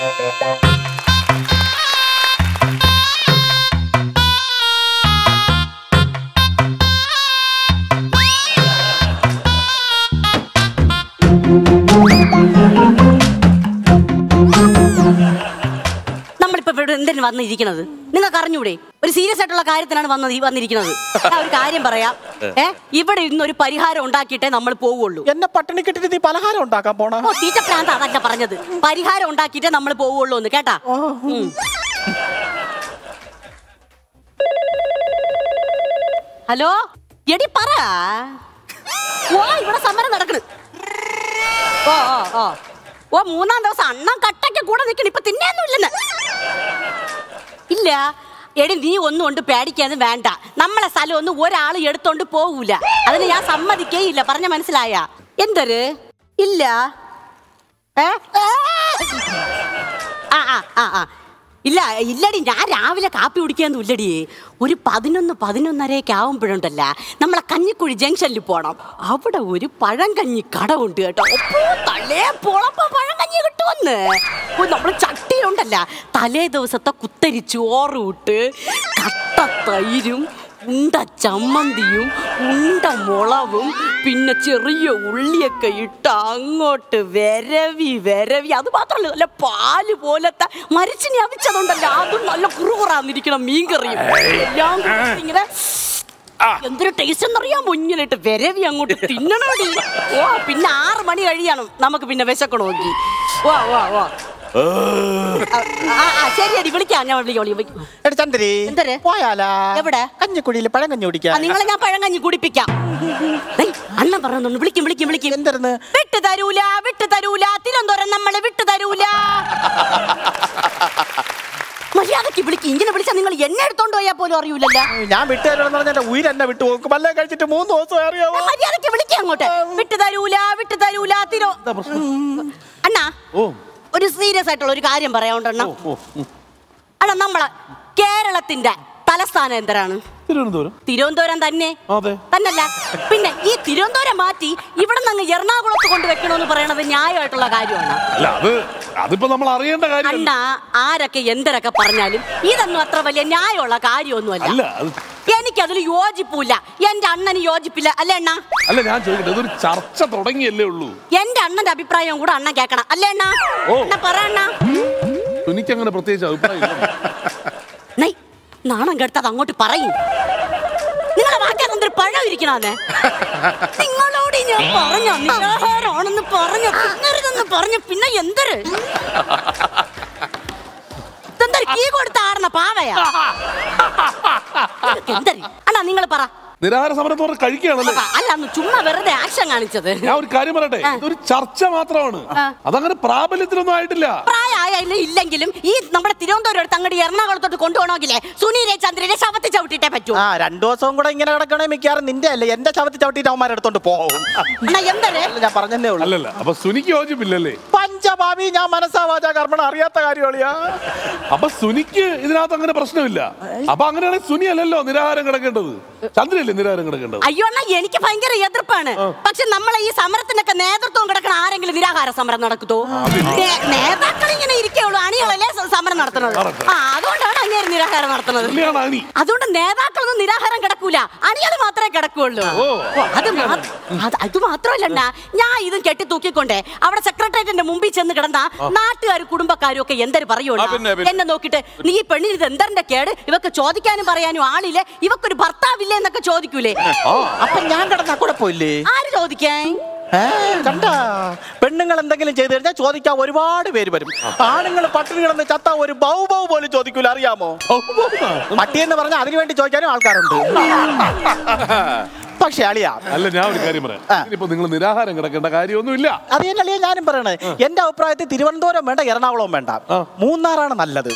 Música ഇവിടെ എന്തിനു വന്നിരിക്കുന്നത്. നിങ്ങൾക്ക് അറിഞ്ഞൂടെ ഒരു സീരിയസ് ആയിട്ടുള്ള കാര്യത്തിനാണ് വന്നത് ഈ വന്നിരിക്കുന്നത്. ഞാൻ ഒരു കാര്യം പറയാം. ഏ? ഇവിടെ ഇന്ന് ഒരു പരിഹാരം ഉണ്ടാക്കിയിട്ടേ നമ്മൾ പോവുള്ളൂ. എന്നെ പട്ടിണി കിട്ടിട്ട് നീ പലഹാരം ഉണ്ടാക്കാൻ പോണോ? ഓ തീറ്റ പ്രാന്ത അതല്ല പറഞ്ഞത്. പരിഹാരം ഉണ്ടാക്കിയിട്ടേ നമ്മൾ പോവുള്ളൂ എന്ന് കേട്ടാ? ഉം. ഹലോ? എടി പറ. ഓ ഇവിടെ സമരം നടക്കണ്. ഓ ഓ ഓ. ഓ മൂന്നാം ദിവസം അണ്ണം കട്ടയ്ക്ക് കൂടെ ഇല്ല. എടി നീ ഒന്നും കൊണ്ട് പേടിക്കാതെ വേണ്ട. നമ്മളെ സ്ഥലം ഒന്നും ഒരാൾ എടുത്തോണ്ട് പോകൂല അതിന് ഞാൻ സമ്മതിക്കേ ഇല്ല പറഞ്ഞ മനസ്സിലായ? എന്തൊരു? ഇല്ല. ഏ? ആ ആ ആ. ഇല്ല ഇല്ലടി ഞാൻ രാവിലെ കാപ്പി കുടിക്കാന്നും ഇല്ലടി. ഒരു പതിനൊന്ന് പതിനൊന്നരയൊക്കെ ആവുമ്പോഴുണ്ടല്ല. നമ്മളെ കഞ്ഞിക്കുഴി ജംഗ്ഷനിൽ പോണം. അവിടെ ഒരു പഴങ്കഞ്ഞി കട ഉണ്ട് കേട്ടോ തലേ കിട്ടുമെന്ന്. ഓ നമ്മൾ ചട്ടിയിലുണ്ടല്ല. തലേ ദിവസത്തെ കുത്തരി ചോറ് വിട്ട് കട്ട തൈരും ഉണ്ട ചമ്മന്തിയും ഉണ്ട മുളവും പിന്നെ ചെറിയ ഉള്ളിയൊക്കെ ഇട്ട് അങ്ങോട്ട് വരവി വരവി. അത് മാത്രമല്ല നല്ല പാൽ പോലത്തെ മരിച്ചിനി അവിച്ചതുണ്ടല്ലോ. അതും നല്ല കുറുകുറാന്നിരിക്കണം മീൻകറിയും. എല്ലാം കൂടി ഇങ്ങനെ എന്തൊരു ടേസ്റ്റ് എന്നറിയാൻ മുന്നിലിട്ട് വരവി അങ്ങോട്ട് തിന്നണോടി ഓ പിന്നെ ആറ് മണി കഴിയണം. നമുക്ക് പിന്നെ വിശക്കണമെങ്കിൽ വാ വാ ആ ശരിയടി വിളിക്കാം. ഞാൻ വിളിക്കാം ചന്ദ്രി എന്തര്? പോയാലാ? എവിടെ? കഞ്ഞിക്കുഴിയിൽ പഴം കഞ്ഞി ആ, കുടിക്കാൻ നിങ്ങളെ ഞാൻ പഴങ്കഞ്ഞി കുടിപ്പിക്കാം. ഏയ്, അണ്ണൻ പറയുന്നു വിളിക്കും വിളിക്കും വിളിക്കും. എന്തരുന്ന് വിട്ടു തരൂല വിട്ടു തരൂല തിരുവനന്തപുരം നമ്മളെ വിട്ടു തരൂല. മര്യാദയ്ക്ക് വിളിക്കും ഇങ്ങനെ വിളിച്ചാൽ നിങ്ങൾ എന്നെ എടുത്തോണ്ട് പോയാൽ പോലും അറിയൂലല്ലോ. ഞാൻ വിട്ടുതരണം പറഞ്ഞ ഉയർ എന്നെ വിട്ടു പോകും. പല്ലേ കഴിച്ചിട്ട് മൂന്ന് ദിവസം അറിയാമോ മര്യാദയ്ക്ക് വിളിക്കാം അങ്ങോട്ട്. വിട്ടു തരൂല വിട്ടു തരൂല തിരോ അണ്ണാ ഓ. ഒരു സീരിയസ് ആയിട്ടുള്ള ഒരു കാര്യം പറയാണ്ടോ അല്ല നമ്മളെ കേരളത്തിന്റെ തലസ്ഥാനം എന്തരാണ് തിരുവനന്തപുരം. തിരുവനന്തപുരം തന്നെ. തന്നല്ല പിന്നെ ഈ തിരുവനന്തപുരം മാറ്റി ഇവിടെ നിന്ന് എറണാകുളത്ത് കൊണ്ട് വെക്കണമെന്ന് പറയണത് ന്യായമായിട്ടുള്ള കാര്യമാണ്. അല്ല അത് അതിപ്പോ നമ്മൾ അറിയേണ്ട കാര്യം അണ്ണ ആരൊക്കെ എന്തരൊക്കെ പറഞ്ഞാലും ഇതൊന്നും അത്ര വലിയ ന്യായമുള്ള കാര്യമൊന്നുമല്ല. എനിക്കതിൽ യോജിപ്പില്ല. എന്റെ അണ്ണന് യോജിപ്പില്ല. അല്ലേ അണ്ണ? അല്ല ഞാൻ ചോദിക്കട്ടെ ഇതൊരു ചർച്ച തുടങ്ങിയല്ലേ ഉള്ളൂ? എന്റെ അണ്ണന്റെ അഭിപ്രായം കൂടെ അണ്ണ കേക്കണം അല്ലേ അണ്ണ. അണ്ണ പറ അണ്ണ. എനിക്ക് അങ്ങനെ പ്രത്യേകിച്ച് അഭിപ്രായം നാണം കെടുത്തത് അങ്ങോട്ട് പറയും. നിങ്ങളെ വാക്കാൻ എന്തൊരു പഴം ഇരിക്കണേ നിങ്ങളോട് ഞാൻ പറഞ്ഞ? നിരാഹാരമാണെന്ന് പറഞ്ഞു? തിന്നരുതെന്ന് പറഞ്ഞു? പിന്നെ എന്തൊരു? ഇതെന്തൊരു കീ കൊടുത്ത ആടണ പാവയാ? അണ്ണാ നിങ്ങൾ പറ. നിരാഹാര സമരം എന്ന് പറഞ്ഞാൽ കഴിക്കുകയാണല്ലേ അല്ല അന്ന് ചുമ്മാ വെറുതെ ആക്ഷൻ കാണിച്ചത്. ഞാൻ ഒരു കാര്യം പറയട്ടെ? ഇതൊരു ചർച്ച മാത്രമാണ്. അതങ്ങനെ പ്രാബല്യത്തിലൊന്നും ആയിട്ടില്ല. പ്രായമായാലും ഇല്ലെങ്കിലും ഈ നമ്മുടെ തിരുവനന്തപുരം അടുത്ത് അങ്ങോട്ട് എറണാകുളത്തോട്ട് കൊണ്ടുപോകണമെങ്കിലേ സുനീരെ ചന്ദ്രനെ ശവത്തി ചവിട്ടിട്ടേ പറ്റൂ. ആ രണ്ടു ദിവസവും കൂടെ ഇങ്ങനെ കിടക്കണേ മിക്കവാറും നിന്റെ അല്ലേ? എന്റെ ശവത്തി ചവിട്ടിട്ട് അവന്മാരെ എടുത്തോണ്ട് പോകും എന്നാ എന്തര്? അല്ല, ഞാൻ പറഞ്ഞതേ ഉള്ളൂ. അല്ലല്ല അപ്പൊ സുനിക്ക് യോജിപ്പില്ലല്ലേ? പഞ്ചഭാവി ഞാൻ മനസ്സാവാച കർമ്മണ അറിയാത്ത കാര്യമാളിയാ അപ്പൊ സുനിക്ക് ഇതിനകത്ത് അങ്ങനെ പ്രശ്നമില്ല. അപ്പൊ അങ്ങനെയാണെങ്കിൽ സുനി അല്ലല്ലോ നിരാഹാരം കിടക്കേണ്ടത്. ചന്ദ്രയല്ലേ നിരാഹാരം കിടക്കേണ്ടത്? അയ്യോ എന്നാ എനിക്ക് ഭയങ്കര എതിർപ്പാണ്. പക്ഷെ നമ്മളെ ഈ സമരത്തിനൊക്കെ നേതൃത്വം കിടക്കണ ആരെങ്കിലും നിരാഹാര സമരം നടക്കുതോ നേ- നേതാക്കൾ ഇങ്ങനെ ഇരിക്കുള്ളൂ അണികളല്ലേ സ- സമരം നടത്തുന്നത്. ആ അതുകൊണ്ടാണ് അങ്ങേര് നിരാഹാരം നടത്തുന്നത്. അതുകൊണ്ട് നേതാക്കളൊന്നും നിരാഹാരം കിടക്കൂല. അണിയത് മാത്രമേ കിടക്കുള്ളൂ. അത് അത് അത് മാത്രമല്ല അണ്ണാ, ഞാൻ ഇതും കെട്ടി തൂക്കിക്കൊണ്ടേ അവിടെ സെക്രട്ടേറിയറ്റിന്റെ മുമ്പിൽ ചെന്ന് കിടന്ന നാട്ടുകാരും കുടുംബക്കാരും ഒക്കെ എന്തൊരു പറയുള്ളൂ. എന്നെ നോക്കിട്ട് നീ ഈ പെണ്ണിന് ഇത് എന്തറിന്റെ കേട്? ഇവക്ക് ചോദിക്കാനും പറയാനും ആളില്ലേ? ഇവക്കൊരു ഭർത്താവില്ലേ? എന്നൊക്കെ ചോദിക്കൂലേ. അപ്പൊ ഞാൻ കിടന്നാ കൂടെ പോയില്ലേ ആര് ചോദിക്കാൻ? കണ്ടാ? പെണ്ണുങ്ങൾ എന്തെങ്കിലും ചെയ്തു കഴിഞ്ഞാൽ ചോദിക്കാൻ ഒരുപാട് പേര് വരും. ആണുങ്ങൾ പട്ടിണി കിടന്ന് ചത്ത ഒരു ബൗ ബൗ പോലും ചോദിക്കൂല അറിയാമോ? പട്ടി എന്ന് പറഞ്ഞാൽ അതിനു വേണ്ടി ചോദിക്കാനും ആൾക്കാരുണ്ട്. പക്ഷെ അളിയാ അല്ല ഞാൻ ഒരു കാര്യം പറയാം. ഇനിയിപ്പോ നിങ്ങൾ നിരാഹാരം കിടക്കേണ്ട കാര്യമൊന്നുമില്ല. അത് തന്നെ അളിയാ ഞാനും പറയണേ. എന്റെ അഭിപ്രായത്തിൽ തിരുവനന്തപുരം വേണ്ട എറണാകുളം വേണ്ട. മൂന്നാറാണ് നല്ലത്.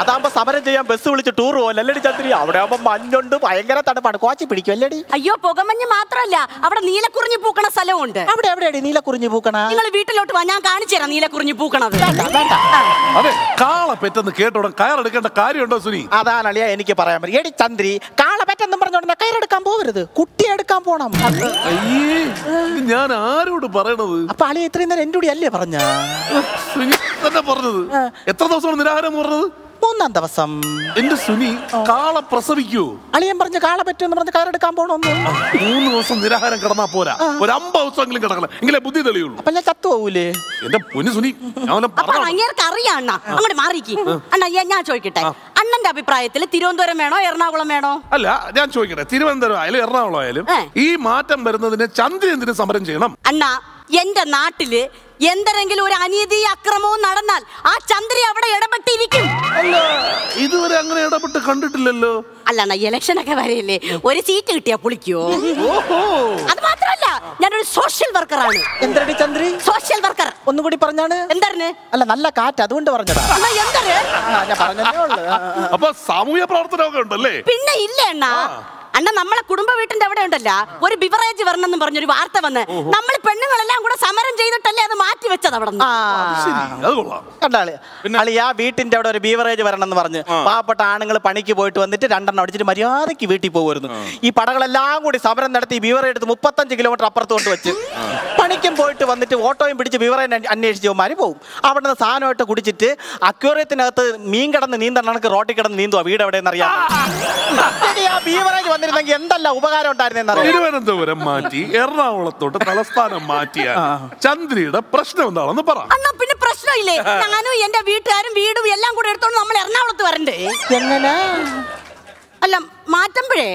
അതാകുമ്പോ സമരം ചെയ്യാൻ ബസ് വിളിച്ച് ടൂർ പോലെ അല്ലടി ചന്ദ്രി അവിടെ ആകുമ്പോ മഞ്ഞുണ്ട് ഭയങ്കര തണുപ്പാണ്. കോച്ചി പിടിക്കും അല്ലടി? അയ്യോ പുകമഞ്ഞ് മാത്രമല്ല അവിടെ നീലക്കുറിഞ്ഞു പൂക്കണ സ്ഥലമുണ്ട് അവിടെ എവിടെ നീല കുറിഞ്ഞു പൂക്കണ? നിങ്ങൾ വീട്ടിലോട്ട് വാ ഞാൻ കാണിച്ചു തരാം നീലക്കുറിഞ്ഞി പൂക്കണത്. അതെ കാള പെറ്റെന്ന് കേട്ടോടെ കയറെടുക്കേണ്ട കാര്യമുണ്ടോ സുനി? അതാണ് അളിയ എനിക്ക് പറയാൻ പറ്റും. എടി തന്ത്രി കാള പെറ്റെന്ന് പറഞ്ഞോണ്ട് കയറെടുക്കാൻ പോകരുത്. കുട്ടി എടുക്കാൻ പോണം. അയ്യേ ഇത് ഞാൻ ആരോട് പറയണത്? അപ്പൊ അളിയ ഇത്രയും നേരം എന്റെ കൂടി അല്ലേ പറഞ്ഞ? സുനി തന്നെ പറഞ്ഞത്? എത്ര ദിവസമാണ് നിരാഹാരം പറഞ്ഞത്? മൂന്നാം ദിവസം. എന്റെ സുനി? കാള പ്രസവിക്കൂ. അളിയൻ പറഞ്ഞ കാള പറ്റുമെന്ന് പറഞ്ഞ് കയറെടുക്കാൻ പോണോന്ന്. മൂന്ന് ദിവസം നിരാഹാരം കിടന്നാ പോരാ. ഒരു അമ്പത് ദിവസമെങ്കിലും കിടക്കണം. എങ്കിലേ ബുദ്ധി തെളിയുള്ളൂ. അപ്പൊ ഞാൻ ചത്തു പോവൂലേ? എന്റെ പൊന്നു സുനി ഞാൻ അങ്ങേർക്ക് അറിയാം അണ്ണ. അങ്ങോട്ട് മാറിക്ക്. അണ്ണ ഞാൻ- ഞാൻ ചോദിക്കട്ടെ. അണ്ണന്റെ അഭിപ്രായത്തിൽ തിരുവനന്തപുരം വേണോ എറണാകുളം വേണോ? അല്ല ഞാൻ ചോദിക്കട്ടെ. തിരുവനന്തപുരം ആയാലും എറണാകുളം ആയാലും ഈ മാറ്റം വരുന്നതിന് ചന്ദ്രൻ എന്തിനു സമരം ചെയ്യണം? അണ്ണ എന്റെ നാട്ടിൽ എന്തെങ്കിലും ഒരു അനീതി അക്രമവും നടന്നാൽ ആ ചന്ദ്രി അവിടെ ഇടപെട്ടിരിക്കും. ഇതുവരെ അങ്ങനെ ഇടപെട്ട് കണ്ടിട്ടില്ലല്ലോ. അല്ല അണ്ണ ഇലക്ഷൻ ഒക്കെ വരെയല്ലേ? ഒരു സീറ്റ് കിട്ടിയാ പുളിക്കോ അത് മാത്രമല്ല ഞാനൊരു സോഷ്യൽ വർക്കറാണ് എന്തരടി ചന്ദ്രി? സോഷ്യൽ വർക്കർ ഒന്നും കൂടി പറഞ്ഞാണ്? എന്തായിരുന്നു അല്ല നല്ല കാറ്റ് അതുകൊണ്ട് പറഞ്ഞതാ. അപ്പൊ സാമൂഹ്യ പ്രവർത്തനമൊക്കെ ഉണ്ടല്ലേ? പിന്നെ ഇല്ല അണ്ണ. അണ്ണ നമ്മളെ കുടുംബ വീട്ടിന്റെ അവിടെ ഉണ്ടല്ല. ഒരു ബിവറേജ് വരണമെന്ന് പറഞ്ഞൊരു വാർത്ത വന്ന്. നമ്മൾ പെണ്ണുങ്ങളെല്ലാം കൂടെ സമരം ചെയ്തിട്ടല്ലേ അത് മാറ്റി വെച്ചത് അവിടെ ആ, ശരി. അത് കൊള്ളാം. കണ്ടാളി. അളി ആ വീട്ടിന്റെ അവിടെ ഒരു ബീവറേജ് വരണം എന്ന് പറഞ്ഞ് പാവപ്പെട്ട ആണുങ്ങൾ പണിക്ക് പോയിട്ട് വന്നിട്ട് രണ്ടെണ്ണം അടിച്ചിട്ട് മര്യാദയ്ക്ക് വീട്ടിൽ പോകുമായിരുന്നു. ഈ പടകളെല്ലാം കൂടി സമരം നടത്തി ബീവറേജ് എടുത്ത് മുപ്പത്തഞ്ച് കിലോമീറ്റർ അപ്പുറത്ത് കൊണ്ട് വെച്ച്. പണിക്കും പോയിട്ട് വന്നിട്ട് ഓട്ടോയും പിടിച്ച് ബീവറേജ് അന്വേഷിച്ച് അവന്മാര് പോകും. അവിടെ നിന്ന് സാധനമായിട്ട് കുടിച്ചിട്ട് അക്വേറിയത്തിനകത്ത് മീൻ കിടന്ന് നീന്തണക്ക് കണക്ക് റോട്ടിൽ കിടന്ന് നീന്തുവാ. വീട് എവിടെയെന്ന് അറിയാം ആ. ബീവറേജ് വന്നിരുന്നെങ്കിൽ എന്തല്ല ഉപകാരം ഉണ്ടായിരുന്നെന്ന് തിരുവനന്തപുരം മാറ്റി എറണാകുളത്തോട്ട് തലസ്ഥാനം മാറ്റിയ ചന്ദ്രിയുടെ പ്രശ്നം എന്താണെന്ന് പറ. പിന്നെ പ്രശ്നമില്ലേ? ഞാനും എന്റെ വീട്ടുകാരും വീടും എല്ലാം കൂടെ എടുത്തോണ്ട് നമ്മൾ എറണാകുളത്ത് വരണ്ടേ? എങ്ങനെ? അല്ല മാറ്റുമ്പോഴേ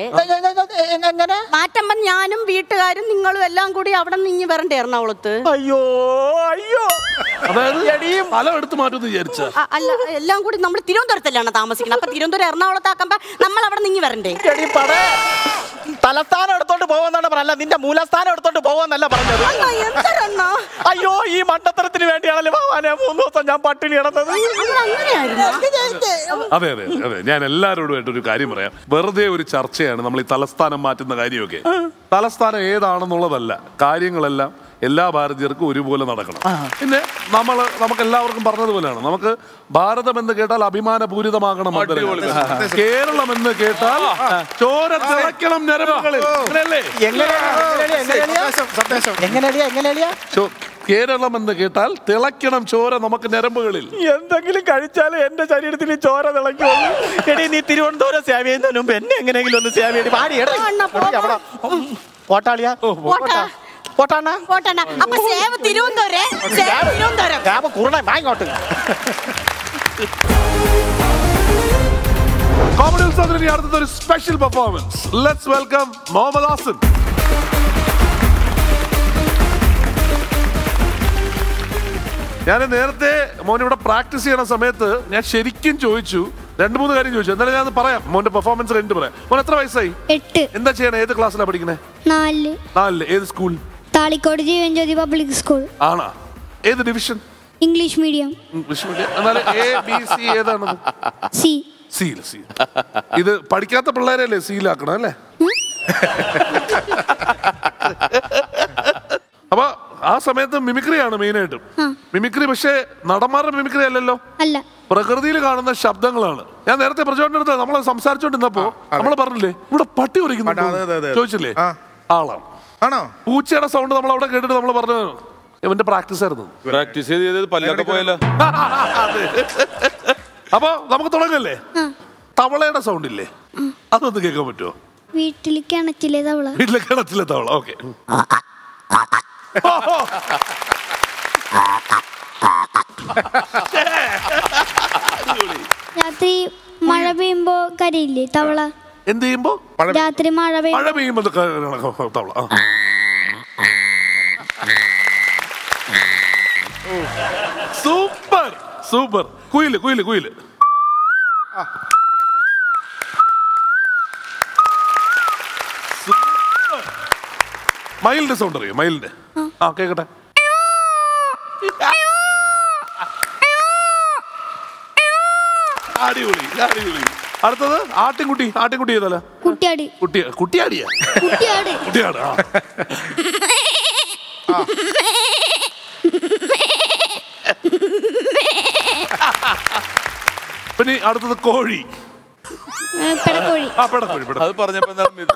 എങ്ങനെ മാറ്റുമ്പോ ഞാനും വീട്ടുകാരും നിങ്ങളും എല്ലാം കൂടി അവിടെ നിന്ന് ഇനി വരണ്ടേ എറണാകുളത്ത്? അയ്യോ അയ്യോ. അതായത് ഫലം സ്ഥലം എടുത്ത് മാറ്റുമെന്ന് വിചാരിച്ച. അല്ല എല്ലാം കൂടി നമ്മൾ തിരുവനന്തപുരത്തല്ലാണ് താമസിക്കുന്നത്. അപ്പൊ തിരുവനന്തപുരം എറണാകുളത്താക്കുമ്പോ നമ്മൾ അവിടെ നിന്ന് വരണ്ടേ? തലസ്ഥാനം എടുത്തോണ്ട് പോവാന്നാണ് പറഞ്ഞല്ല നിന്റെ മൂലസ്ഥാനം എടുത്തോണ്ട് പോവാന്നല്ല പറഞ്ഞത്. അയ്യോ ഈ മണ്ടത്തരത്തിന് വേണ്ടിയാണല്ലോ ഭഗവാനെ മൂന്ന് ദിവസം ഞാൻ പട്ടിണി കിടന്നത്? അതെ അതെ അതെ. ഞാൻ എല്ലാവരോടുമായിട്ട് ഒരു കാര്യം പറയാം. വെറുതെ ഒരു ചർച്ചയാണ് നമ്മൾ ഈ തലസ്ഥാനം മാറ്റുന്ന കാര്യമൊക്കെ. തലസ്ഥാനം ഏതാണെന്നുള്ളതല്ല കാര്യങ്ങളെല്ലാം എല്ലാ ഭാരതീയർക്കും ഒരുപോലെ നടക്കണം. പിന്നെ നമ്മൾ നമുക്ക് എല്ലാവർക്കും പറഞ്ഞതുപോലെയാണ്. നമുക്ക് ഭാരതം എന്ന് കേട്ടാൽ അഭിമാനപൂരിതമാകണം കേരളം എന്ന് കേട്ടാൽ ചോര തിളക്കണം ഞരമ്പുകളിൽ. കേരളം എന്ന് കേട്ടാൽ തിളയ്ക്കണം ചോര നമുക്ക് ഞരമ്പുകളിൽ. എന്തെങ്കിലും കഴിച്ചാൽ എന്റെ ശരീരത്തിൽ ചോര തിളയ്ക്കുള്ളൂ എടി നീ തിരുവനന്തപുരം സേവ ചെയ്യുന്നതിന് മുമ്പ് എന്നെ എങ്ങനെയെങ്കിലും ഒന്ന് സേവ ചെയ്യടി. പാടി എടാ. പോട്ടാണ? അപ്പൊ സേവ തിരുവനന്തപുരം സേവ തിരുവനന്തപുരം. ക്യാബ് കുറുണ വാങ്ങോട്ട് കോമഡി ഉത്സവത്തിന് അടുത്തത് ഒരു special performance let's welcome Muhammad ഞാൻ നേരത്തെ മോൻ ഇവിടെ പ്രാക്ടീസ് ചെയ്യണ സമയത്ത് ഞാൻ ശരിക്കും ചോദിച്ചു രണ്ട് മൂന്ന് കാര്യം ചോദിച്ചു. എന്നാലും ഞാൻ പറയാം. മോന്റെ പെർഫോമൻസ് രണ്ട് പറയാം. മോൻ എത്ര വയസ്സായി? എട്ട്. എന്താ ചെയ്യണേ? ഏത് ക്ലാസ്സിലാണ് പഠിക്കണേ? നാല്. നാലിൽ. ഏത് school Thalikode Jeevan Jyothi public school. ആണോ? ഏത് division? English medium. English medium. എന്നാൽ എ ബി സി ഏതാണ് സി സി സി ഇത് പഠിക്കാത്ത പിള്ളേരല്ലേ സീലാക്കണം അല്ലേ? അപ്പൊ ആ സമയത്ത് മിമിക്രിയാണ് മെയിൻ ആയിട്ട് മിമിക്രി പക്ഷേ നടന്മാരുടെ മിമിക്രി അല്ലല്ലോ? അല്ല. പ്രകൃതിയിൽ കാണുന്ന ശബ്ദങ്ങളാണ്. ഞാൻ നേരത്തെ പ്രചോദനം എടുത്ത നമ്മൾ സംസാരിച്ചോണ്ടിരുന്നപ്പോ നമ്മൾ പറഞ്ഞില്ലേ? ഇവിടെ പട്ടി ഒരുക്കുന്നു അതെ, അതെ. ഉരയ്ക്കുന്നു ചോദിച്ചില്ലേ. ആളാണ്. ആണോ? പൂച്ചയുടെ സൗണ്ട് നമ്മൾ അവിടെ കേട്ടിട്ട് നമ്മൾ പറഞ്ഞു ഇവന്റെ പ്രാക്ടീസ് ആയിരുന്നു. പ്രാക്ടീസ് ചെയ്ത് പല്ലൊക്കെ പോയല്ലോ. അപ്പൊ നമുക്ക് തുടങ്ങല്ലേ? തവളയുടെ സൗണ്ട് ഇല്ലേ? അതൊന്ന് കേൾക്കാൻ പറ്റുമോ വീട്ടിൽ കിണറ്റിലെ തവള. വീട്ടിലെ കിണറ്റിലെ തവള ഓക്കെ. രാത്രി മഴ പെയ്യുമ്പോ കരയില്ലേ തവള? എന്ത് ചെയ്യുമ്പോ? രാത്രി മഴ മഴ പെയ്യുമ്പോ തവള സൂപ്പർ. സൂപ്പർ. കുയിൽ കുയിൽ കുയിൽ. മയിലിന്റെ സൗണ്ട് അറിയോ? മയിലിന്റെ? ആ കേക്കട്ടെ. അടിപൊളി അടിപൊളി. അടുത്തത് ആട്ടിൻകുട്ടി ആട്ടിൻകുട്ടി ഏതല്ല? കുട്ടിയാടി. കുട്ടി കുട്ടിയാടിയാ? കുട്ടിയാട്. കുട്ടിയാണ് ആ. പിന്നെ അടുത്തത് കോഴി. ഏ, പെടക്കോഴി. ആ പെടക്കോഴി പെട അത് പറഞ്ഞപ്പോ എന്താണ് ഇത്?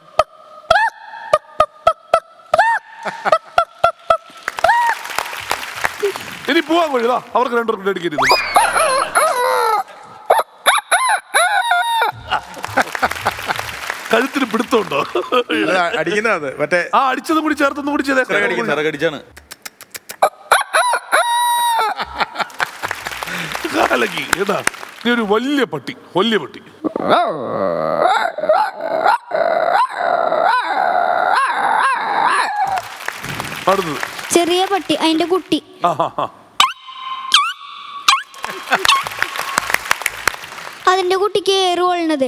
ഇനി പോവാൻ കോഴി ഇതാ അവർക്ക് രണ്ടുപേർക്കും ഡെഡിക്കേറ്റ് ചെയ്തു. കഴുത്തിന് പിടുത്തമുണ്ടോ? അടിക്കുന്നത് അത്. മറ്റേ ആ അടിച്ചതും കൂടി ചേർത്തൊന്നും കൂടി ചെയ്തേക്കടിച്ചാണ് കാലകി ഏതാ നീ ഒരു വലിയ പട്ടി വലിയ പട്ടി. അടുത്തത് ചെറിയ പട്ടി അതിന്റെ കുട്ടി. അതിന്റെ കുട്ടിക്ക് ഏറുകൊള്ളണത്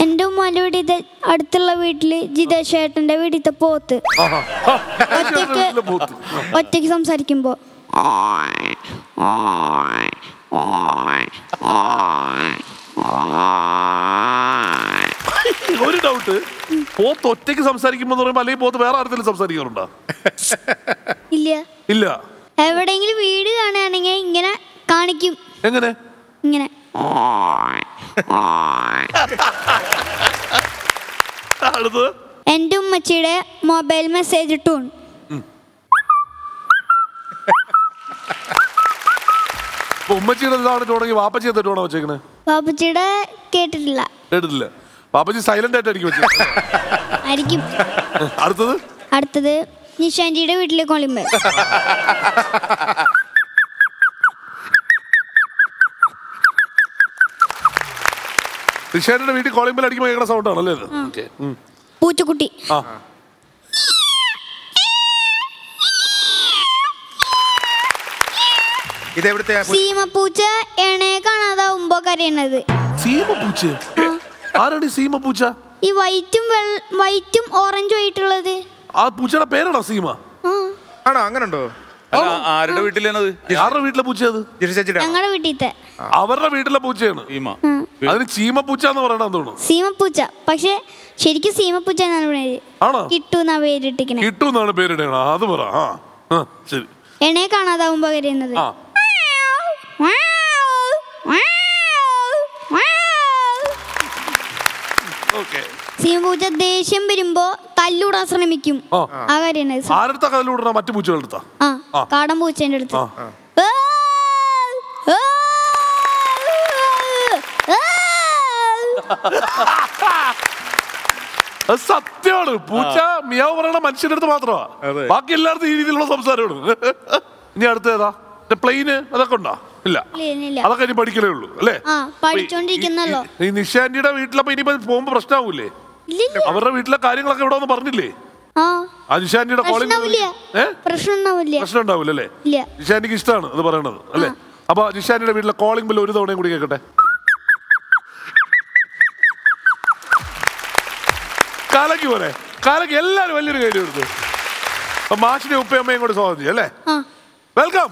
എന്റെ ഉമ്മാന്റെ വീട്ടിലത്തെ അടുത്തുള്ള വീട്ടിൽ ജിതേഷ് ചേട്ടന്റെ വീട്ടിലത്തെ പോത്ത് ഒറ്റയ്ക്ക് ഒറ്റയ്ക്ക് ഒറ്റയ്ക്ക്. ഒറ്റയ്ക്ക് സംസാരിക്കുമ്പോ ഒരു ഡൗട്ട് പോത്ത് ഒറ്റയ്ക്ക് സംസാരിക്കുമ്പോ പറയുമ്പോ അല്ലെങ്കിൽ പോത്ത് വേറെ ആരെങ്കിലും സംസാരിക്കാറുണ്ടോ? ഇല്ല. ഇല്ല. എവിടെങ്കിലും വീട് കാണുകയാണെങ്കിൽ ഇങ്ങനെ കാണിക്കും. എങ്ങനെ? ഇങ്ങനെ എന്റെ ഉമ്മച്ചിയുടെ മൊബൈൽ മെസ്സേജ് ഇട്ടു. ഉമ്മച്ചിയുടെ ഇതാണ് തുടങ്ങി വാപ്പച്ചി എന്നിട്ടാണോ വെച്ചേക്കണേ? ബാബുച്ചിയുടെ കേട്ടിട്ടില്ല. കേട്ടിട്ടില്ല. വാപ്പച്ചി സൈലന്റ് ആയിരിക്കും അടുത്തത്? അടുത്തത് നിഷാന്റിയുടെ വീട്ടിലെ കോളിമ്പ് ഋഷേന്റെ വീട്ടിൽ കോളിംഗ് ബെൽ അടിക്കുമ്പോൾ കേൾക്കുന്ന സൗണ്ട് ആണല്ലേ ഇത്? ഓക്കെ. പൂച്ചക്കുട്ടി. ആ. ഇതെവിടുത്തെ സീമപ്പൂച്ച എണയെ കാണാതാവുമ്പോ കരയണത്. സീമ പൂച്ച ആരാണ് ഈ സീമ പൂച്ച ഈ വൈറ്റും വൈറ്റും ഓറഞ്ചും ആയിട്ടുള്ളത്. ആ പൂച്ചയുടെ പേരാണോ സീമ? ആണോ ആരുടെ വീട്ടിലാണത്? ആരുടെ വീട്ടിലെ ഞങ്ങളുടെ വീട്ടിലത്തെ അവരുടെ വീട്ടിലെ പൂച്ചയാണ്. ഭീമ ഉം. അതിന് ചീമപ്പൂച്ച പൂച്ച എന്ന് പറയണമെന്ന് തോന്നുന്നു. സീമപ്പൂച്ച പക്ഷെ ശരിക്കും സീമപ്പൂച്ച എന്നാണ് പേര് ആണോ? കിട്ടു എന്നാ പേരിട്ടിക്കണേ കിട്ടും എന്നാണ് പേരിടണം. അത് പറ. ആ ആ, ശരി. എണയെ കാണാതാവുമ്പോ കരയുന്നത് ആ. ഓക്കെ. സീമപ്പൂച്ച ദേഷ്യം വരുമ്പോ തല്ലൂടാൻ ശ്രമിക്കും. ആ. ആ കരയണത് ആരടുത്ത കഥയിലൂടെ മറ്റു പൂച്ചകളെടുത്താ ആ ആ. കാടൻ പൂച്ചേന്റെ അടുത്ത്! ആ! അത് സത്യമാണ്. പൂച്ച മിയാവ് പറയണ മനുഷ്യന്റെ അടുത്ത് മാത്രമാ. ബാക്കി എല്ലായിടത്തും ഈ രീതിയിലുള്ള സംസാരമാണ്. ഇനി അടുത്ത ഏതാ? പ്ലെയിന് അതൊക്കെ ഉണ്ടോ? ഇല്ല. ഇല്ല അതൊക്കെ ഇനി പഠിക്കലേ ഉള്ളൂ അല്ലേ? ഈ നിഷാന്റിയുടെ വീട്ടിലപ്പോ ഇനി പോകുമ്പോ പ്രശ്നമാവൂലേ അവരുടെ വീട്ടിലെ കാര്യങ്ങളൊക്കെ ഇവിടെ ഒന്ന് പറഞ്ഞില്ലേ? നിഷാന്റിയുടെ കോളിംഗ് പ്രശ്നമില്ല പ്രശ്നം ഉണ്ടാവില്ല. പ്രശ്നം ഉണ്ടാവില്ല അല്ലേ? നിഷാന്റിക്ക് ഇഷ്ടമാണ് അത് പറയണത് അല്ലേ? അപ്പൊ നിഷാന്റിയുടെ വീട്ടിലെ കോളിംഗ് ബില്ല് ഒരു തവണയും കൂടി കേൾക്കട്ടെ. കാലയ്ക്ക് പോലെ കാലയ്ക്ക് എല്ലാരും വലിയൊരു കയറി കൊടുത്തു. അപ്പൊ മാഷിന്റെ ഉപ്പയമ്മയും കൂടെ സ്വാഗതം ചെയ്യും അല്ലേ? വെൽക്കം.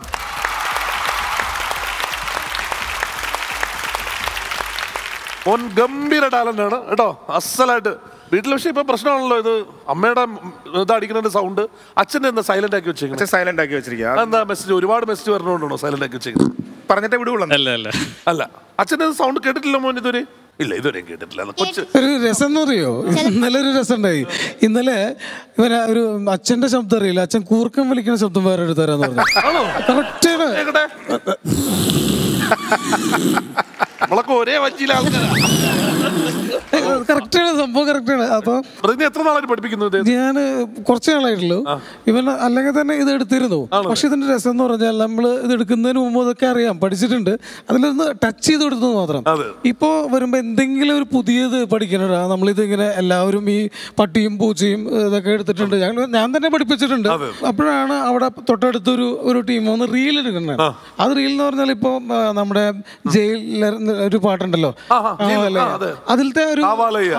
ഓൻ ഗംഭീര ടാലന്റ് ആണ് കേട്ടോ. അസലായിട്ട് വീട്ടിൽ പക്ഷേ ഇപ്പൊ പ്രശ്നമാണല്ലോ ഇത് അമ്മയുടെ ഇത് അടിക്കുന്ന സൗണ്ട് അച്ഛന്റെ എന്താ സൈലന്റ് ആക്കി വെച്ചേക്കുന്നത് സൈലന്റ് ആക്കി വെച്ചിരിക്കുക എന്താ മെസ്സേജ് ഒരുപാട് മെസ്സേജ് വരണോണ്ടാണോ സൈലന്റ് ആക്കി വെച്ചേക്കുന്നത് പറഞ്ഞിട്ടേ വിടുകയുള്ളൂ. അല്ല അല്ല. അല്ല. അച്ഛന്റെ സൗണ്ട് കേട്ടിട്ടില്ല മോൻ ഇതുവരെ? ഇല്ല ഇതുവരെ കേട്ടിട്ടില്ല. കൊച്ചു ഒരു രസം എന്ന് പറയോ? ഇന്നലെ ഒരു രസം ഉണ്ടായി ഇന്നലെ ഇവരെ ഒരു അച്ഛന്റെ ശബ്ദം അറിയില്ല. അച്ഛൻ കൂർക്കം വിളിക്കുന്ന ശബ്ദം വേറെ ഒരു തരാന്ന് പറഞ്ഞു കറക്റ്റ് നമ്മളൊക്കെ ഒരേ വഞ്ചിയിലെ ആൾക്കാരാ. സംഭവം അപ്പൊ എത്ര നാളായിട്ട് പഠിപ്പിക്കുന്നു ഞാൻ കുറച്ച് നാളായിട്ടുള്ളൂ. ഇവൻ അല്ലെങ്കിൽ തന്നെ ഇത് എടുത്തിരുന്നു. പക്ഷെ ഇതിന്റെ രസം എന്ന് പറഞ്ഞാൽ നമ്മൾ ഇത് എടുക്കുന്നതിന് മുമ്പ് ഇതൊക്കെ അറിയാം. പഠിച്ചിട്ടുണ്ട്. അതിലൊന്ന് ടച്ച് ചെയ്ത് കൊടുത്തു മാത്രം. ഇപ്പോ വരുമ്പോ എന്തെങ്കിലും ഒരു പുതിയത് പഠിക്കണടാ. നമ്മളിത് ഇങ്ങനെ എല്ലാവരും ഈ പട്ടിയും പൂച്ചയും ഇതൊക്കെ എടുത്തിട്ടുണ്ട്. ഞങ്ങൾ ഞാൻ തന്നെ പഠിപ്പിച്ചിട്ടുണ്ട്. അപ്പോഴാണ് അവിടെ തൊട്ടടുത്തൊരു ഒരു ടീം വന്ന് റീൽ എടുക്കുന്നത്. അത് റീൽ എന്ന് പറഞ്ഞാൽ ഇപ്പൊ നമ്മുടെ ജയിലിൽ ഒരു പാട്ടുണ്ടല്ലോ. അതിലത്തെ ഒരു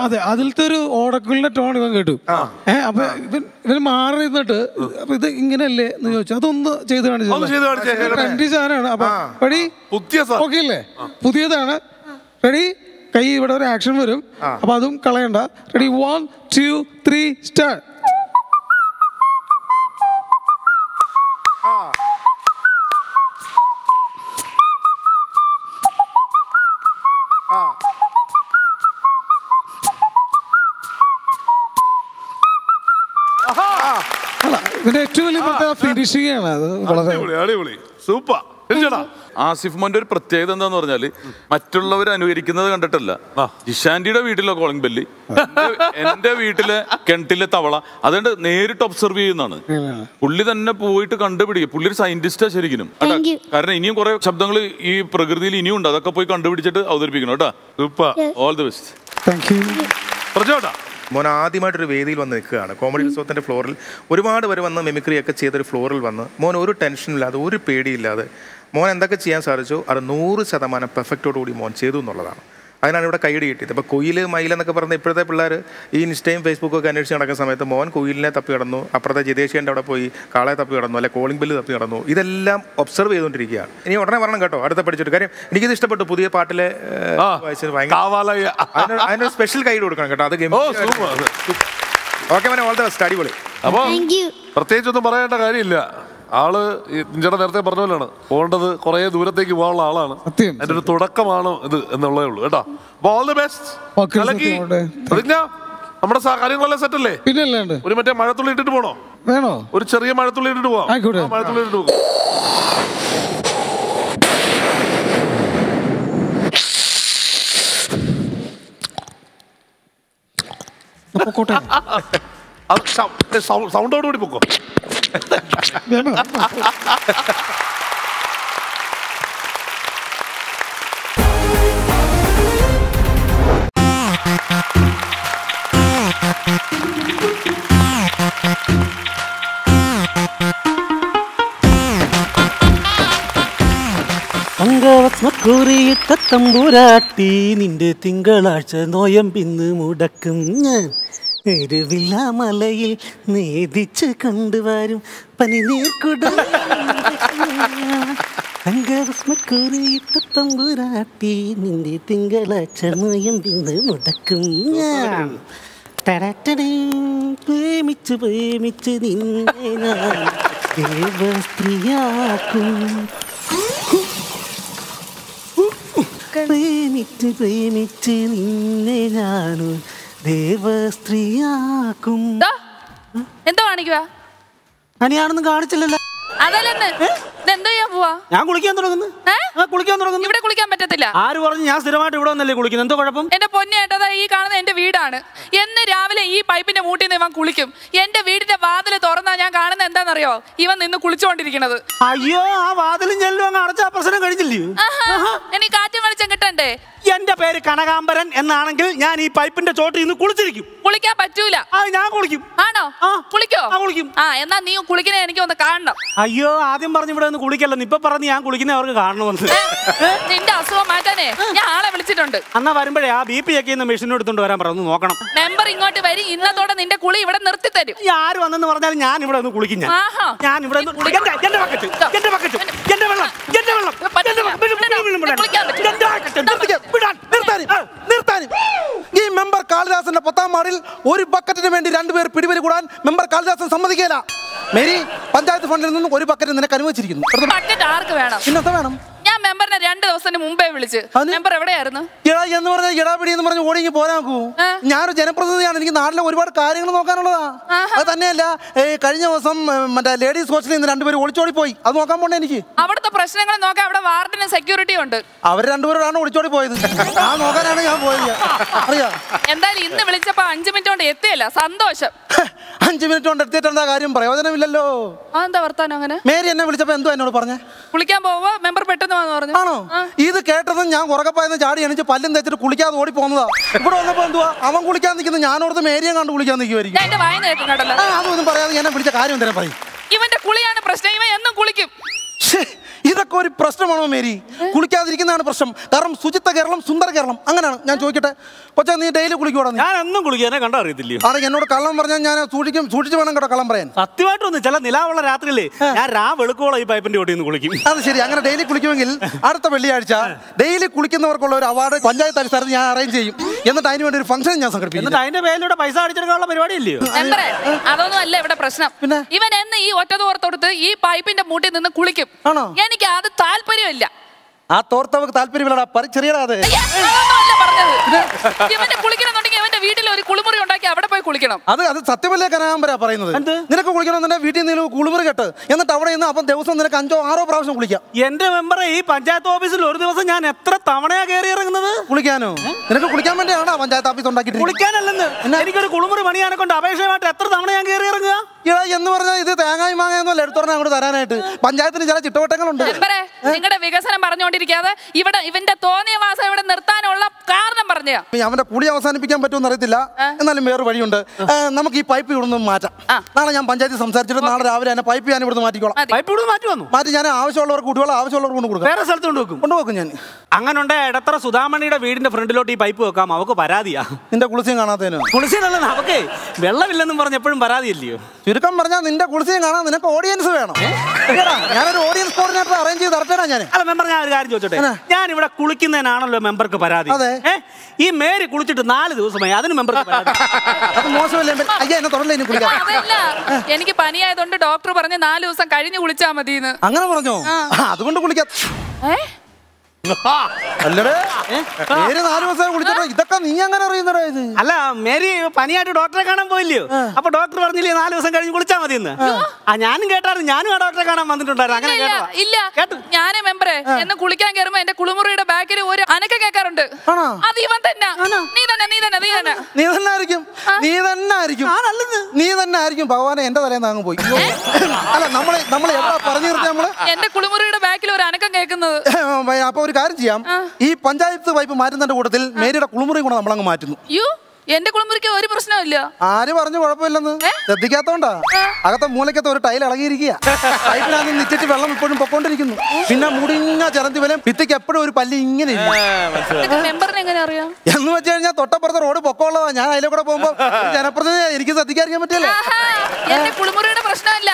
അതെ അതിലത്തെ ഒരു ഓടക്കുളിന്റെ ടോൺ ഇവൻ കേട്ടു. ഏഹ് അപ്പൊ ഇവൻ ഇവൻ മാറി നിന്നിട്ട് അപ്പൊ ഇത് ഇങ്ങനെയല്ലേ എന്ന് ചോദിച്ചു. അതൊന്ന് ചെയ്ത് കാണിച്ചേ, സാധനമാണ്. അപ്പൊ റെഡി? ഓക്കെ അല്ലേ പുതിയതാണ്. റെഡി? കൈ ഇവിടെ ഒരു ആക്ഷൻ വരും. അപ്പൊ അതും കളയണ്ട. Ready? One two three start ഇതിന്റെ ഏറ്റവും വലിയ പ്രത്യേകത ഫിനിഷിംഗ് ആണ്. അത് വളരെ അടിപൊളി സൂപ്പർ. ആസിഫ് മോന്റെ ഒരു പ്രത്യേകത എന്താന്ന് പറഞ്ഞാൽ മറ്റുള്ളവർ അനുകരിക്കുന്നത് കണ്ടിട്ടല്ല. ഇഷാന്റിയുടെ വീട്ടിലെ കോളിംഗ് ബെല്ലി എന്റെ- വീട്ടിലെ കിണറ്റിലെ തവള അതുകൊണ്ട് നേരിട്ട് ഒബ്സർവ് ചെയ്യുന്നതാണ്. പുള്ളി തന്നെ പോയിട്ട് കണ്ടുപിടിക്കും. പുള്ളി ഒരു സയന്റിസ്റ്റാ ശരിക്കും കേട്ടാ? Thank you. കാരണം ഇനിയും കുറെ ശബ്ദങ്ങൾ ഈ പ്രകൃതിയിൽ ഇനിയും ഉണ്ട്. അതൊക്കെ പോയി കണ്ടുപിടിച്ചിട്ട് അവതരിപ്പിക്കണം. കേട്ടോ? Super. All the best thank you പ്രജോട്ടാ മോൻ ആദ്യമായിട്ടൊരു വേദിയിൽ വന്ന് നിൽക്കുകയാണ്. കോമഡി ഉത്സവത്തിന്റെ ഫ്ലോറിൽ ഒരുപാട് പേര് വന്ന് മെമിക്രി ഒക്കെ ചെയ്തൊരു ഫ്ലോറിൽ വന്ന് മോൻ ഒരു ടെൻഷനില്ലാതെ ഒരു പേടിയില്ലാതെ മോൻ എന്തൊക്കെ ചെയ്യാൻ സാധിച്ചോ അത് നൂറ് ശതമാനം പെർഫെക്റ്റോടുകൂടി മോൻ ചെയ്തു എന്നുള്ളതാണ്. അതിനാണ് ഇവിടെ കൈയടി കിട്ടിയത്. അപ്പോൾ കുയിൽ മയിൽ എന്നൊക്കെ പറഞ്ഞ ഇപ്പോഴത്തെ പിള്ളേർ ഈ ഇൻസ്റ്റയും ഫേസ്ബുക്കും ഒക്കെ അന്വേഷിച്ച് നടക്കുന്ന സമയത്ത് മോൻ കുയിലിനെ തപ്പി കിടന്നു അപ്പുറത്തെ ജിതേഷിന്റെ അവിടെ പോയി കാളെ തപ്പി കിടന്നു അല്ലെ കോളിംഗ് ബില്ല് തപ്പി കിടന്നു. ഇതെല്ലാം ഒബ്സർവ് ചെയ്തുകൊണ്ടിരിക്കുകയാണ്. ഇനി ഉടനെ പറയണം കേട്ടോ അടുത്ത പഠിച്ചിട്ട്. കാര്യം എനിക്കിത് ഇഷ്ടപ്പെട്ടു പുതിയ പാട്ടിലെ അതിനൊരു സ്പെഷ്യൽ കൈഡ് കൊടുക്കണം കേട്ടോ അത് ഓ സൂപ്പർ ഓക്കെ മോനെ ഓൾ ദ ബെസ്റ്റ് അടിപൊളി. അപ്പോൾ പ്രത്യേകിച്ചൊന്നും പറയേണ്ട കാര്യമില്ല. ആൾ ചേട്ടാ നേരത്തെ പറഞ്ഞ പോലെയാണ്. പോകേണ്ടത് കുറെ ദൂരത്തേക്ക് പോകാനുള്ള ആളാണ്. സത്യം. അതിന്റെ ഒരു തുടക്കമാണ് ഇത് എന്നുള്ളതേ ഉള്ളൂ. കേട്ടോ. അപ്പൊ ഓൾ ദി ബെസ്റ്റ് പ്രതിജ്ഞ നമ്മുടെ കാര്യങ്ങളെല്ലാം സെറ്റ് അല്ലേ? പിന്നെ ഒരു മറ്റേ മഴത്തുള്ളി ഇട്ടിട്ട് പോണോ? വേണോ? ഒരു ചെറിയ മഴത്തുള്ളി ഇട്ടിട്ട് പോവാം. മഴത്തുള്ളി ഇട്ടിട്ട് പോകും. സൗണ്ടോടുകൂടി അത് തമ്പുരാട്ടി നിന്റെ തിങ്കളാഴ്ച നോയമ്പിന്ന് മുടക്കും ഞാൻ. എരുവില്ലാമലയിൽ നേദിച്ച് കണ്ടുവരും പനിനീർക്കുട. തമ്പുരാട്ടി നിന്റെ തിങ്കളാഴ്ച നോയമ്പിന്ന് മുടക്കും ഞാൻ. ടടടടേ, പ്രേമിച്ച് പ്രേമിച്ച് നിന്നെ ഞാൻ ദേവസ്ത്രീയാക്കും. പ്രേമിച്ച് പ്രേമിച്ച് നിന്നെ ഞാനു ദേവസ്ത്രീയാക്കും. എന്തോ കാണിക്കുക അനിയാണെന്ന് കാണിച്ചില്ലല്ലോ. അതല്ലെന്ന്. എന്തോ ചെയ്യാൻ പോവാ? ഞാൻ കുളിക്കാൻ തുടങ്ങുന്നു? കുളിക്കാൻ തുടങ്ങുന്നു. ഇവിടെ കുളിക്കാൻ പറ്റത്തില്ല. ആര് പറഞ്ഞു ഞാൻ സ്ഥിരമായിട്ട് ഇവിടെ വന്നല്ലേ കുളിക്കുന്നത്? എന്തോ കുഴപ്പം? എന്റെ പൊന്നേട്ടതാ ഈ കാണുന്ന എന്റെ വീടാണ്. എന്ന് രാവിലെ ഈ പൈപ്പിന്റെ മൂട്ടിൽ നിന്ന് ഇവൻ കുളിക്കും. എന്റെ വീടിന്റെ വാതിൽ തുറന്നാ ഞാൻ കാണുന്ന എന്താണെന്നറിയോ? ഇവൻ നിന്ന് കുളിച്ചുകൊണ്ടിരിക്കണത് അയ്യോ ആ വാതിലും ചെല്ലും അങ്ങ് അടച്ചാ പ്രശ്നം കഴിഞ്ഞില്ലേ? എനിക്ക് കാറ്റും വെളിച്ചം കിട്ടണ്ടേ? എന്റെ പേര് കനകാംബരൻ എന്നാണെങ്കിൽ ഞാൻ ഈ പൈപ്പിന്റെ ചോട്ടിൽ നിന്ന് കുളിച്ചിരിക്കും. കുളിക്കാൻ പറ്റൂല. ഞാൻ കുളിക്കും. ആണോ? കുളിക്കോ? കുളിക്കും. ആ എന്നാ നീ കുളിക്കണേ എനിക്ക് ഒന്ന് കാണണം. അയ്യോ ആദ്യം പറഞ്ഞു ഇവിടെ ഒന്ന് കുളിക്കല്ലെന്ന്. ഇപ്പൊ പറഞ്ഞ് ഞാൻ കുളിക്കുന്ന അവർക്ക് കാണണമെന്ന്. അന്ന നിന്റെ അസുഖം മാറ്റാനേ ഞാൻ ആളെ വിളിച്ചിട്ടുണ്ട്. അന്നാ വരുമ്പോഴേ ആ ബി പി ചെക്ക് ചെയ്യുന്ന മെഷീൻ എടുത്തോണ്ട് വരാൻ പറഞ്ഞു നോക്കണം. മെമ്പർ ഇങ്ങോട്ട് വരി ഇന്നത്തോടെ നിന്റെ കുളി ഇവിടെ നിർത്തി തരും. ഈ ആര് വന്നെന്ന് പറഞ്ഞാൽ ഞാൻ ഇവിടെ ഒന്ന് കുളിക്കും ഞാൻ. ആഹാ. ഞാൻ ഇവിടെ ഒന്ന് കുളിക്കാൻ എന്റെ- എന്റെ ബക്കറ്റ് എന്റെ ബക്കറ്റ് എന്റെ വെള്ളം എന്റെ വെള്ളം പറ്റില്ല. എന്റെ ബക്കറ്റ്, വിടണം. വിടണം, വിടണം. കുളിക്കാൻ പറ്റില്ല. എന്റെ ബക്കറ്റ്, നിർത്തിക്ക്, വിടാൻ നിർത്താനും നിർത്താനും. ഈ മെമ്പർ കാളിദാസന്റെ പത്താം മാറിൽ ഒരു ബക്കറ്റിന് വേണ്ടി രണ്ടുപേർ പിടിവലി കൂടാൻ മെമ്പർ കാളിദാസൻ സമ്മതിക്കില്ല മേരി പഞ്ചായത്ത് ഫണ്ടിൽ നിന്നും ഒരു ബക്കറ്റ് നിനക്ക് അനുവദിച്ചിരിക്കുന്നു. ബക്കറ്റ് വേണം. വേണം. ഞാൻ മെമ്പറിനെ രണ്ട് ദിവസത്തിന് മുമ്പേ വിളിച്ച്? മെമ്പർ എവിടെയായിരുന്നു? എടാ എന്ന് പറഞ്ഞ എടാപിടി എന്ന് പറഞ്ഞ് ഓടി പോരാൻ നോക്കൂ. ഞാനൊരു ജനപ്രതിനിധിയാണ്. എനിക്ക് നാട്ടിലെ ഒരുപാട് കാര്യങ്ങൾ നോക്കാനുള്ളതാ. അത് തന്നെയല്ല കഴിഞ്ഞ ദിവസം മറ്റേ ലേഡീസ് ഹോസ്റ്റലിൽ നിന്ന് രണ്ടുപേരും ഒളിച്ചോടി പോയി. അത് നോക്കാൻ പോണ്ടേ എനിക്ക്. അവിടുത്തെ പ്രശ്നങ്ങൾ നോക്കാൻ അവിടെ വാർഡിന് സെക്യൂരിറ്റി ഉണ്ട്. അവർ രണ്ടുപേരോടാണ് ഒളിച്ചോടി പോയത്. ആ നോക്കാനാണ് ഞാൻ പോയത്. അറിയാ. എന്തായാലും ഇന്ന് വിളിച്ചപ്പോ അഞ്ചു മിനിറ്റ് കൊണ്ട് എത്തിയല്ല സന്തോഷം. അഞ്ചു മിനിറ്റ് കൊണ്ട് എന്താ കാര്യം? പ്രയോജനമില്ലല്ലോ. അതെന്താ വർത്താനം അങ്ങനെ? മേരി എന്നെ വിളിച്ചപ്പോ എന്തോ എന്നോട് പറഞ്ഞേ? കുളിക്കാൻ പോവോ മെമ്പർ പെട്ടെന്ന് പറഞ്ഞു. ആണോ? ഇത് കേട്ടതും ഞാൻ ഉറക്കപ്പായെന്ന് ചാടി എണിച്ച് പല്ലും തെച്ചിട്ട് കുളിക്കാതെ ഓടി പോകുന്നതാ ഇവിടെ വന്നപ്പോ എന്തുവാ? അവൻ കുളിക്കാൻ നിൽക്കുന്നത് ഞാനോർത്ത് മേരിയെ കണ്ട് കുളിക്കാൻ നിൽക്കുമായിരിക്കും ഞാൻ എന്റെ വായന അതൊന്നും പറയാതെ എന്നെ വിളിച്ച കാര്യം തരാൻ പറയും. ഇവന്റെ കുളിയാണ് പ്രശ്നം ഇവൻ എന്നും കുളിക്കും. ഇതൊക്കെ ഒരു പ്രശ്നമാണോ മേരി? കുളിക്കാതിരിക്കുന്നതാണ് പ്രശ്നം. കാരണം ശുചിത്വ കേരളം സുന്ദര കേരളം. അങ്ങനെയാണ്. ഞാൻ ചോദിക്കട്ടെ? കൊച്ചാ നീ ഡെയിലി കുളിക്കൂടാ ഞാൻ എന്നും കുളിക്കാനെ കണ്ടാ അറിയത്തില്ലയോ? ആണെങ്കിൽ എന്നോട് കള്ളം പറഞ്ഞാൽ ഞാൻ സൂക്ഷിക്കും സൂക്ഷിച്ച് വേണം കേട്ടോ കള്ളം പറയാൻ. സത്യമായിട്ടൊന്നും ചില നിലാവുള്ള രാത്രിയിലേ ഞാൻ രാ വെളുക്കോളം ഈ പൈപ്പിന്റെ നിന്ന് കുളിക്കും. അത് ശരി. അങ്ങനെ ഡെയിലി കുളിക്കുമെങ്കിൽ അടുത്ത വെള്ളിയാഴ്ച ഡെയിലി കുളിക്കുന്നവർക്കുള്ള ഒരു അവാർഡ് പഞ്ചായത്ത് അടിസ്ഥാനത്തിൽ ഞാൻ അറേഞ്ച് ചെയ്യും. എന്നിട്ട് അതിന് വേണ്ടി ഒരു ഫംഗ്ഷൻ ഞാൻ സംഘടിപ്പിക്കും. എന്നിട്ട് അതിന്റെ പേരിലൂടെ പൈസ അടിച്ചെടുക്കാനുള്ള പരിപാടി ഇല്ലയോ മെമ്പറെ അതൊന്നും അല്ല ഇവിടെ പ്രശ്നം. പിന്നെ? ഇവൻ എന്ന് ഈ ഒറ്റ തോർത്തെടുത്ത് ഈ പൈപ്പിന്റെ മൂട്ടിൽ നിന്ന് കുളിക്കും. ആണോ? എനിക്ക് അത് താല്പര്യമില്ല. ആ തോർത്തവർക്ക് താല്പര്യമില്ലടാ പറിച്ചെറിയടാ അത്. അയ്യ, പറഞ്ഞത്. ഇവന്റെ കുളിക്കണമെന്നുണ്ടെങ്കിൽ എന്റെ വീട്ടിൽ ഒരു കുളിമുറി ഉണ്ടാക്കി അവിടെ പോയി കുളിക്കണം. അത് അത് സത്യമല്ലേ കനകാമ്പര പറയുന്നത്? നിനക്ക് കുളിക്കണമെന്നുണ്ടെ വീട്ടിൽ നിന്ന് കുളിമുറി കെട്ട്. എന്നിട്ട് അവിടെ നിന്ന് അപ്പം ദിവസം നിനക്ക് അഞ്ചോ ആറോ പ്രാവശ്യം കുളിക്കാം. എന്റെ മെമ്പറെ ഈ പഞ്ചായത്ത് ഓഫീസിൽ ഒരു ദിവസം ഞാൻ എത്ര തവണയാ കയറി ഇറങ്ങുന്നത്? കുളിക്കാനോ? നിനക്ക് കുളിക്കാൻ വേണ്ടിയാണോ പഞ്ചായത്ത് ഓഫീസ് ഉണ്ടാക്കി കുളിക്കാനല്ലെന്ന്. എനിക്കൊരു കുളിമുറി പണിയാനെ കൊണ്ട് അപേക്ഷയുമായിട്ട് എത്ര തവണ ഞാൻ കയറി ഇറങ്ങുക? ഇടാ എന്ന് പറഞ്ഞാൽ ഇത് തേങ്ങായും മാങ്ങയൊന്നും എടുത്തോറഞ്ഞ അങ്ങോട്ട് തരാനായിട്ട്. പഞ്ചായത്തിന് ചില ചിട്ടവട്ടങ്ങളുണ്ട്. നിങ്ങളുടെ വികസനം പറഞ്ഞുകൊണ്ടിരിക്കാതെ ഇവിടെ ഇവന്റെ തോന്നിയ മാസം ഇവിടെ നിർത്താനുള്ള കാരണം പറഞ്ഞ? അവന്റെ കുളി അവസാനിപ്പിക്കാൻ പറ്റുമെന്ന് അറിയത്തില്ല. എന്നാലും വേറെ വഴിയുണ്ട്. നമുക്ക് ഈ പൈപ്പ് ഇവിടുന്ന് മാറ്റാം. നാളെ ഞാൻ പഞ്ചായത്തിൽ സംസാരിച്ചിട്ട് നാളെ രാവിലെ തന്നെ പൈപ്പ് ഞാൻ ഇവിടുന്ന് മാറ്റിക്കോളാം. പൈപ്പ് ഇവിടെ മാറ്റി വന്നു? മാറ്റി ഞാൻ ആവശ്യമുള്ളവർക്ക് കുടിവെള്ളം ആവശ്യമുള്ളവർക്ക് കൊണ്ട് കൊടുക്കും. വേറെ സ്ഥലത്ത് കൊണ്ടുവെക്കും കൊണ്ടുപോക്കും ഞാൻ. അങ്ങനെ ഇടത്തറ സുധാമണിയുടെ വീടിന്റെ ഫ്രണ്ടിലോട്ട് ഈ പൈപ്പ് വെക്കാം. അവക്ക് പരാതിയാ. നിന്റെ കുളിസിയും കാണാത്തതിനോ. കുളിസിയല്ലേ അവക്ക് വെള്ളമില്ലെന്നും പറഞ്ഞ് എപ്പോഴും പരാതിയല്ലയോ? ചുരുക്കം പറഞ്ഞാൽ നിന്റെ കുളിസിയും കാണാൻ നിനക്ക് ഓഡിയൻസ് വേണം. ഞാനൊരു ഓഡിയൻസ് കോർഡിനേറ്റർ അറേഞ്ച് ചെയ്ത് തരട്ടേടാ ഞാൻ അല്ല മെമ്പർ ഞാൻ ഒരു കാര്യം ചോദിച്ചോട്ടെ? ഞാൻ ഇവിടെ കുളിക്കുന്നതിനാണല്ലോ മെമ്പർക്ക് പരാതി. അതെ. ഈ മേരി കുളിച്ചിട്ട് നാല് ദിവസമായി അതിന് മെമ്പർ അത് മോശമല്ലേ? അയ്യാ എന്നെ തുടർന്ന് ഇനി കുളിക്കാം എനിക്ക് പനിയായതുകൊണ്ട് ഡോക്ടർ പറഞ്ഞ് നാല് ദിവസം കഴിഞ്ഞ് കുളിച്ചാ മതി അങ്ങനെ പറഞ്ഞോ? ആ, അതുകൊണ്ട് കുളിക്കാം. ഏ? അല്ലടേ. പേര് നാല് ദിവസം കുളിച്ചിട്ട് ഇതൊക്കെ നീ അങ്ങനെ അറിയുന്നടാ ഇത്? അല്ല മേരി പനിയായിട്ട് ഡോക്ടറെ കാണാൻ പോയില്ലയോ? അപ്പൊ ഡോക്ടർ പറഞ്ഞില്ലേ നാല് ദിവസം കഴിഞ്ഞ് കുളിച്ചാ മതി എന്ന് ആ ഞാനും കേട്ടായിരുന്നു. ഞാനും ആ ഡോക്ടറെ കാണാൻ വന്നിട്ടുണ്ടായിരുന്നു. അങ്ങനെ ഇല്ല ഞാനേ മെമ്പറെ എന്നെ കുളിക്കാൻ കയറുമ്പോ എന്റെ കുളിമുറിയുടെ ബാക്കിൽ ഒരു അനക്ക കേൾക്കാറുണ്ട്? അത് ഇവൻ തന്നെ. നീ തന്നെ നീ തന്നെ നീ തന്നെ. നീ തന്നെ ആയിരിക്കും. നീ തന്നെ ആയിരിക്കും. നീ തന്നെ ആയിരിക്കും. ഭഗവാനെ എന്റെ തലേന്ന് അങ്ങ് പോയി. അല്ല നമ്മൾ നമ്മൾ എവിടെ പറഞ്ഞു നിർത്തി നമ്മൾ? എന്റെ കുളിമുറിയുടെ ബാക്കിൽ ഒരു അനക്കം കേൾക്കുന്നത്. അപ്പൊ ഒരു കാര്യം ചെയ്യാം. ഈ പഞ്ചായത്ത് പൈപ്പ് മാറ്റുന്നതിന്റെ കൂട്ടത്തിൽ മേരിയുടെ കുളിമുറി കൂടെ നമ്മളങ്ങ് മാറ്റുന്നു. എന്റെ കുളിമുറിക്ക് ഒരു പ്രശ്നമില്ല ആര് പറഞ്ഞു കുഴപ്പമില്ലെന്ന്? ശ്രദ്ധിക്കാത്തോണ്ടാ. അകത്തെ മൂലക്കത്തെ ഒരു ടൈൽ ഇളകിയിരിക്കുക. പൈപ്പിനകത്ത് നിച്ചിട്ട് വെള്ളം ഇപ്പോഴും പൊക്കോണ്ടിരിക്കുന്നു. പിന്നെ മുടിങ്ങ ചിറന്തി വലം ഭിത്തിക്ക് എപ്പോഴും ഒരു പല്ലി ഇങ്ങനെ എന്ന് വെച്ച് കഴിഞ്ഞാൽ തൊട്ടപ്പുറത്തെ റോഡ് പൊക്കമുള്ളതാ. ഞാൻ അതിലെ കൂടെ പോകുമ്പോ ജനപ്രതിനിധി എനിക്ക് ശ്രദ്ധിക്കാതിരിക്കാൻ പറ്റില്ല കുളിമുറിയുടെ പ്രശ്നമില്ല.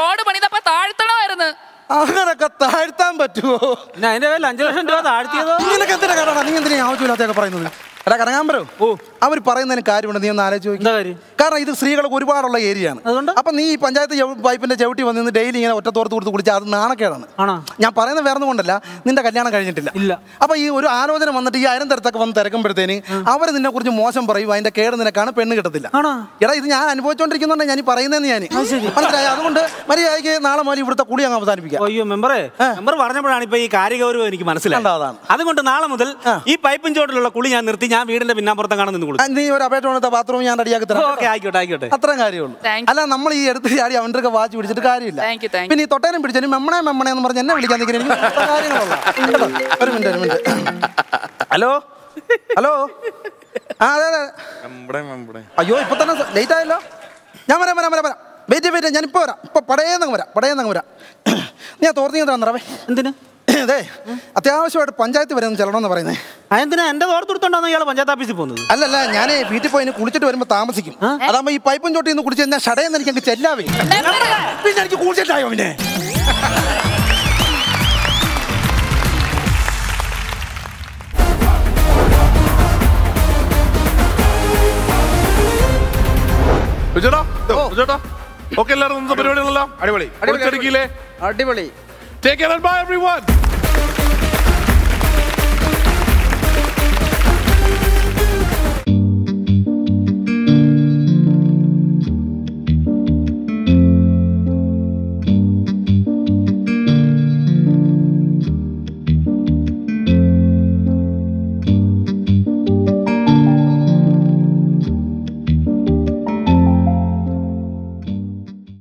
റോഡ് പണിതപ്പോ താഴ്ത്തണമായിരുന്നു. അങ്ങനൊക്കെ താഴ്ത്താൻ പറ്റുമോ? അതിന്റെ പേരിൽ അഞ്ചു ലക്ഷം രൂപ താഴ്ത്തിയതോ? നിനക്ക് എന്തിനാ കേട്ടോ നീ എന്തിനാ ആവശ്യമില്ലാത്തൊക്കെ പറയുന്നത്? എടാ പറയോ. ഓ. അവർ പറയുന്നതിന് കാര്യമുണ്ട്. നീ ഒന്ന് ആലോചിച്ച് നോക്കി. കാരണം ഇത് സ്ത്രീകൾക്ക് ഒരുപാടുള്ള ഏരിയ ആണ്? അപ്പൊ നീ ഈ പഞ്ചായത്ത് പൈപ്പിന്റെ ചവിട്ടി വന്ന് നിന്ന് ഡെയിലി ഇങ്ങനെ ഒറ്റത്തോർത്ത് കൊടുത്ത് കുളിച്ചാൽ അത് നാണക്കേടാണ്. ഞാൻ പറയുന്നത് വേറെ കൊണ്ടല്ല. നിന്റെ കല്യാണം കഴിഞ്ഞിട്ടില്ല. ഇല്ല. അപ്പൊ ഈ ഒരു ആലോചന വന്നിട്ട് ഈ അരം തരത്തൊക്കെ വന്ന് തിരക്കുമ്പോഴത്തേന് അവർ നിന്നെ കുറിച്ച് മോശം പറയും. അതിന്റെ കേട് നിനക്കാണ് പെണ്ണ് കിട്ടത്തില്ല? എടാ ഇത് ഞാൻ അനുഭവിച്ചോണ്ടിരിക്കുന്നുണ്ട്. ഞാൻ പറയുന്നതെന്ന് ഞാൻ. മനസ്സിലായി? അതുകൊണ്ട് മര്യാദയ്ക്ക് നാളെ മുതൽ ഇവിടുത്തെ കുളി അങ്ങ് അവസാനിപ്പിക്കാം. അയ്യോ മെമ്പറേ മെമ്പർ പറഞ്ഞപ്പോഴാണ് ഇപ്പൊ ഈ കാര്യഗൗരവം എനിക്ക് മനസ്സിലായി. അതുകൊണ്ട് നാളെ മുതൽ ഈ പൈപ്പിൻ ചോട്ടിലുള്ള കുളി ഞാൻ നിർത്തി. ഞാൻ വീടിന്റെ പിന്നാമ്പുറത്തെ കാണുന്നു നിന്ന് നീ ഒരു അപേക്ഷ കൊടുത്ത ബാത്റൂം ഞാൻ റെഡിയാക്കി തരാം ഓക്കെ ആയിക്കോട്ടെ ആയിക്കോട്ടെ. അത്രയും കാര്യമുള്ളൂ. Thank അല്ല നമ്മൾ ഈ എടുത്ത് ചാടി അവന്റെ വാച്ച് പിടിച്ചിട്ട് കാര്യമില്ല. Thank you, thank you. പിന്നെ ഈ തൊട്ടേനും പിടിച്ചാലും മെമ്മണേ മെമ്മണേ എന്ന് പറഞ്ഞ് എന്നെ വിളിക്കാൻ നിൽക്കുന്ന കാര്യങ്ങളുള്ള. ഒരു മിനിറ്റ് ഒരു മിനിറ്റ്. ഹലോ? ഹലോ? ആ അതെ അതെ. അയ്യോ ഇപ്പൊ തന്നെ ലേറ്റ് ആയല്ലോ. ഞാൻ വരാം വരാം വരാം വരാം. വെയിറ്റ് വെയിറ്റ് ഞാൻ ഇപ്പൊ വരാം. ഇപ്പൊ പടയേന്നങ്ങ് വരാം പടയേന്നങ്ങ് വരാം. ഞാൻ തോർത്തിങ്ങനെ തന്നറവേ എന്തിന്? അതെ അത്യാവശ്യമായിട്ട് പഞ്ചായത്ത് വരെ ഒന്ന് ചെല്ലണമെന്ന് പറയുന്നത് അതെന്തിനാ എന്റെ തോർത്തെടുത്തോണ്ടാണ് ഇയാൾ പഞ്ചായത്ത് ഓഫീസിൽ പോകുന്നത്? അല്ലല്ല ഞാൻ വീട്ടിൽ പോയി കുളിച്ചിട്ട് വരുമ്പോ താമസിക്കും. അതാകുമ്പോ ഈ പൈപ്പും ചോട്ടി നിന്ന് കുളിച്ച് കഴിഞ്ഞാൽ ഷടയെന്ന് എനിക്ക് അങ്ങ് ചെല്ലാവേ. പിന്നെ എനിക്ക് കുളിച്ചിട്ടായോ പിന്നെ? ഓക്കെ എല്ലാവരും പരിപാടികളെല്ലാം അടിപൊളി അടിപൊളി അടിപൊളി. Take care bye everyone